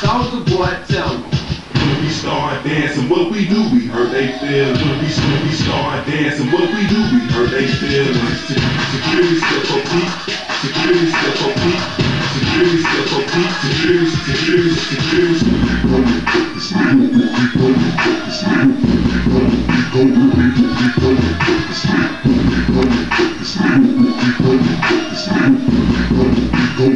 Soulja Boy, tell me. When we start dancing, what we do, we hurt they feel. When we, when we start dancing, what we do, we hurt they feel. Security step up peak, security step up peak, security step up peak, security, security, security. Don't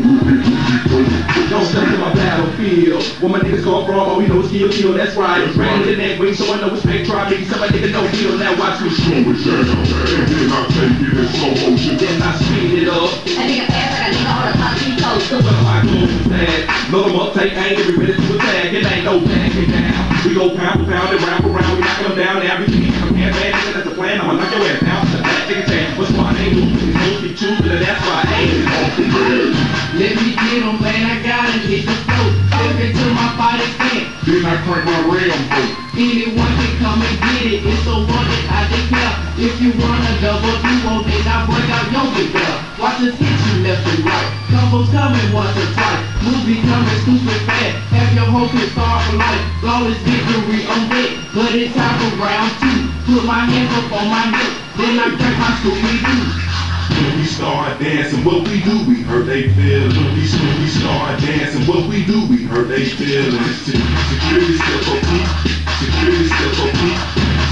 step to my battlefield. Where my niggas come from, all we know is kill, kill, that's right. Ran the neck wing, so I know it's fake. Try me, somebody nigga no deal. Now watch me Slow it down, and then I take it in slow motion. Then I speed it up. That nigga fast like a nigga on a top G coast. What am I doing bad? Load 'em up, take aim, every minute to attack. It ain't no backing down. We go pound for pound and round get 'em, man, I gotta hit the flow. Step into my body stand. then I crank my ram boat. Anyone can come and get it. It's the one that I declare. If you wanna double duo, then I break out your big bell. Watch us hit you left and right. Couples coming once or twice. Movie coming stupid fast. Have your whole pit star for life. Flawless victory on deck. But it's time for round two. Put my hands up on my hips. Then I crack my Scooby Doo. When we start dancing, what we do, we hurt they feelings. When we, when we start dancing, what we do, we hurt they feelings. Security step up, security step up,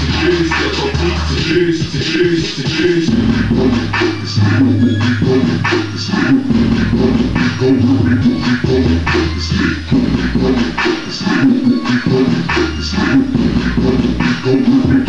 security step up, security, security, security. Go, go, go, go, go,